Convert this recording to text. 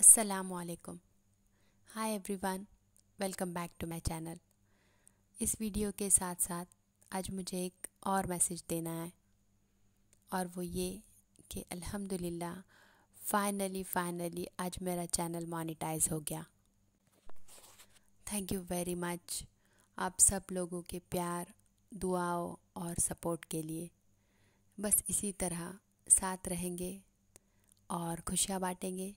असलकुम hi everyone welcome back to my channel इस video के साथ साथ आज मुझे एक और मैसेज देना है। और वो ये कि अल्हम्दुलिल्लाह फाइनली फाइनली आज मेरा चैनल मोनेटाइज हो गया। थैंक यू वेरी मच आप सब लोगों के प्यार, दुआओं और सपोर्ट के लिए। बस इसी तरह साथ रहेंगे और खुशियाँ बांटेंगे।